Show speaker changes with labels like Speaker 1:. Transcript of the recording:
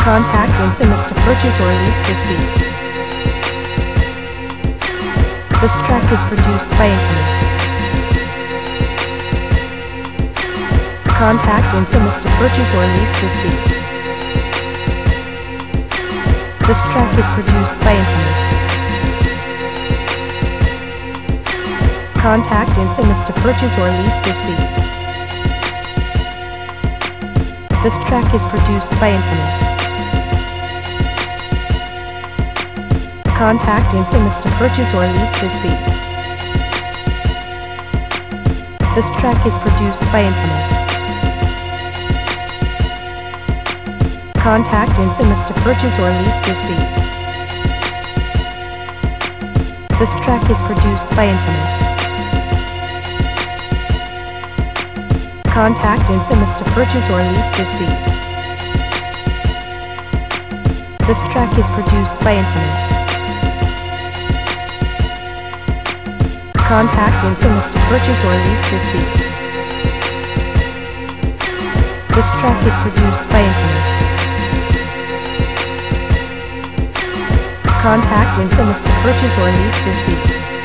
Speaker 1: Contact Infamous to purchase or lease this beat. This track is produced by Infamous. Contact Infamous to purchase or lease this beat. This track is produced by Infamous. Contact Infamous to purchase or lease this beat. This track is produced by Infamous. Contact Infamous to purchase or lease this beat. This track is produced by Infamous. Contact Infamous to purchase or lease this beat. This track is produced by Infamous. Contact Infamous to purchase or lease this beat. This track is produced by Infamous. Contact Infamous to purchase or lease this beat. This track is produced by Infamous. Contact Infamous to purchase or lease this beat.